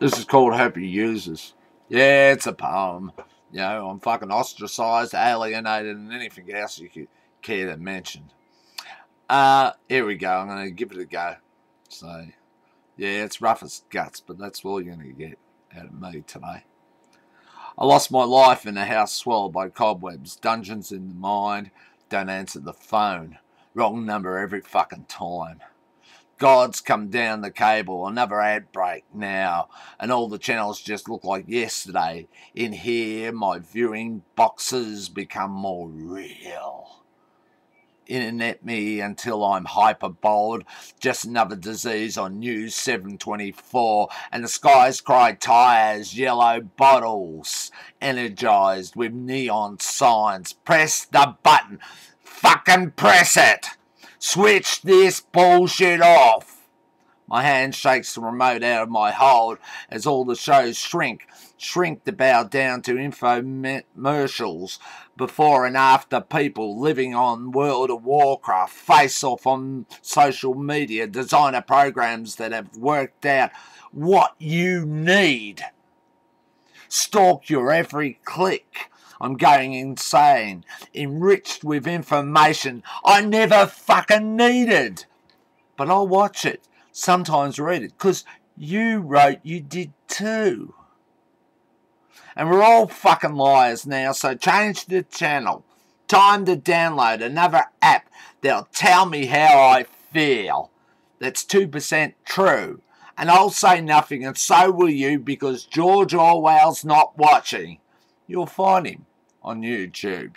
This is called Happy Users. Yeah, it's a poem. You know, I'm fucking ostracized, alienated, and anything else you could care to mention. Uh, here we go. I'm going to give it a go. So, yeah, it's rough as guts, but that's all you're going to get out of me today. I lost my life in a house swallowed by cobwebs, dungeons in the mind, don't answer the phone. Wrong number every fucking time. God's come down the cable, another ad break now, and all the channels just look like yesterday. In here, my viewing boxes become more real. Internet me until I'm hyperbold. Just another disease on News 724. And the skies cry tires, yellow bottles, energized with neon signs. Press the button. Fucking press it. Switch this bullshit off. My hand shakes the remote out of my hold as all the shows shrink, shrink to bow down to infomercials before and after people living on World of Warcraft, face off on social media, designer programs that have worked out what you need. Stalk your every click. I'm going insane, enriched with information I never fucking needed. But I'll watch it, sometimes read it, because you wrote you did too. And we're all fucking liars now, so change the channel. Time to download another app that'll tell me how I feel. That's 2% true. And I'll say nothing, and so will you, because George Orwell's not watching. You'll find him on YouTube.